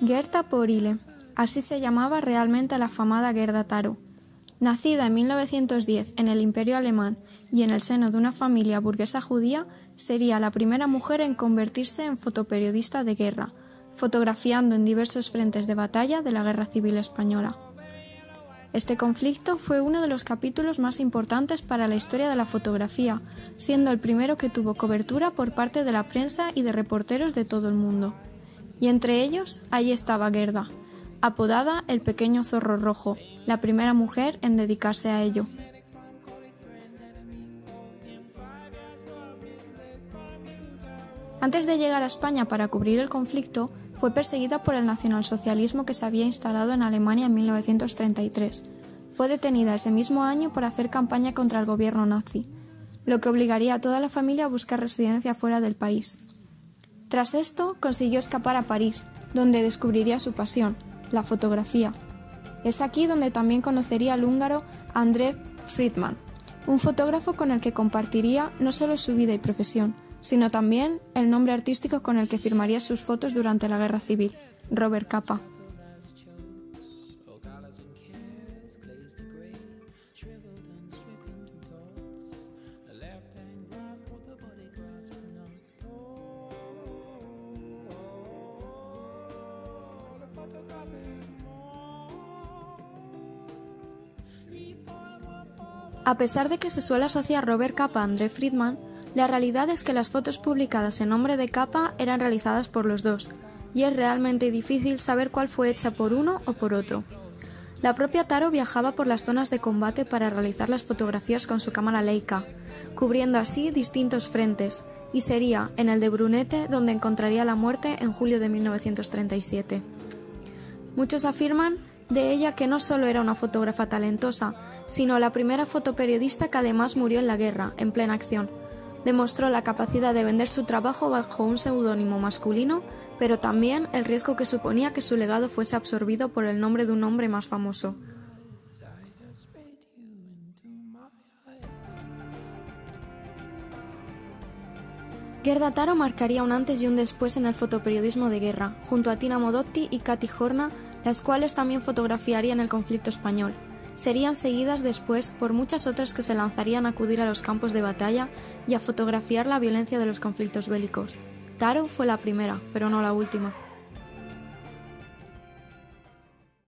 Gerta Porile. Así se llamaba realmente la afamada Gerda Taro. Nacida en 1910 en el Imperio Alemán y en el seno de una familia burguesa judía, sería la primera mujer en convertirse en fotoperiodista de guerra, fotografiando en diversos frentes de batalla de la Guerra Civil Española. Este conflicto fue uno de los capítulos más importantes para la historia de la fotografía, siendo el primero que tuvo cobertura por parte de la prensa y de reporteros de todo el mundo. Y entre ellos, allí estaba Gerda, apodada el pequeño zorro rojo, la primera mujer en dedicarse a ello. Antes de llegar a España para cubrir el conflicto, fue perseguida por el nacionalsocialismo que se había instalado en Alemania en 1933. Fue detenida ese mismo año por hacer campaña contra el gobierno nazi, lo que obligaría a toda la familia a buscar residencia fuera del país. Tras esto, consiguió escapar a París, donde descubriría su pasión, la fotografía. Es aquí donde también conocería al húngaro André Friedman, un fotógrafo con el que compartiría no solo su vida y profesión, sino también el nombre artístico con el que firmaría sus fotos durante la Guerra Civil, Robert Capa. A pesar de que se suele asociar Robert Capa a André Friedman, la realidad es que las fotos publicadas en nombre de Capa eran realizadas por los dos, y es realmente difícil saber cuál fue hecha por uno o por otro. La propia Taro viajaba por las zonas de combate para realizar las fotografías con su cámara Leica, cubriendo así distintos frentes, y sería en el de Brunete donde encontraría la muerte en julio de 1937. Muchos afirman de ella que no solo era una fotógrafa talentosa, sino la primera fotoperiodista que además murió en la guerra, en plena acción, demostró la capacidad de vender su trabajo bajo un seudónimo masculino, pero también el riesgo que suponía que su legado fuese absorbido por el nombre de un hombre más famoso. Gerda Taro marcaría un antes y un después en el fotoperiodismo de guerra, junto a Tina Modotti y Katy Horna, las cuales también fotografiarían el conflicto español, serían seguidas después por muchas otras que se lanzarían a acudir a los campos de batalla y a fotografiar la violencia de los conflictos bélicos. Taro fue la primera, pero no la última.